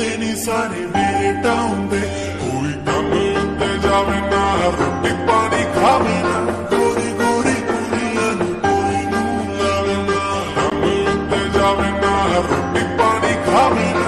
ਜਾਂਦੇ ਨਹੀਂ ਸਾਰੇ ਮੇਰੇ ਟਾਊਨ ਦੇ ਕੋਈ ਕੰਮ ਉੱਤੇ ਜਾਵੇ ਨਾ ਰੋਟੀ ਪਾਣੀ ਖਾਵੇ ਨਾ ਗੋਰੀ ਗੋਰੀ ਕੁੜੀਆਂ ਨੂੰ ਕੋਈ ਨੂੰ ਲਾਵੇ ਨਾ ਕੰਮ ਉੱਤੇ ਜਾਵੇ ਨਾ ਰੋਟੀ ਪਾਣੀ ਖਾਵੇ